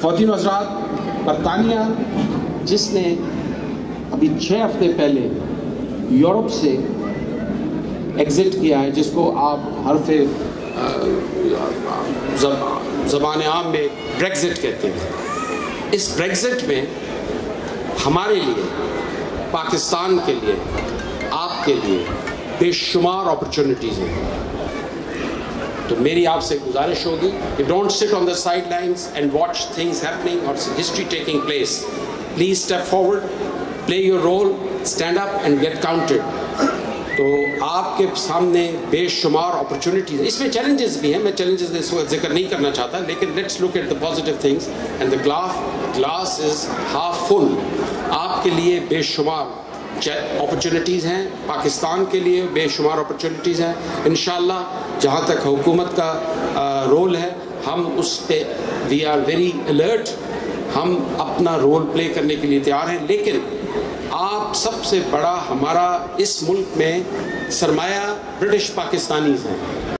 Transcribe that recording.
ख़वान हजरात, बरतानिया, जिसने अभी छः हफ़्ते पहले यूरोप से एग्ज़िट किया है, जिसको आप हरफ ज़बान आम में ब्रेग्ज़िट कहते हैं। इस ब्रेग्ज़िट में हमारे लिए, पाकिस्तान के लिए, आपके लिए बेशुमार अपॉर्चुनिटीज़ हैं। तो मेरी आपसे गुजारिश होगी कि don't sit on the side lines and watch things happening और history taking place please step forward play your role stand up and get counted तो आपके सामने बेशुमार अपॉर्चुनिटीज़ इसमें चैलेंजेस भी हैं, मैं चैलेंजेस ज़िक्र नहीं करना चाहता, लेकिन let's look at the positive things and the glass glass is half full आपके लिए बेशुमार। अपॉर्चुनिटीज़ हैं पाकिस्तान के लिए बेशुमार अपॉर्चुनिटीज़ हैं। इन जहाँ तक हुकूमत का आ, रोल है हम उस पर वी आर वेरी अलर्ट हम अपना रोल प्ले करने के लिए तैयार हैं। लेकिन आप सबसे बड़ा हमारा इस मुल्क में सरमाया ब्रिटिश पाकिस्तानीज़ हैं।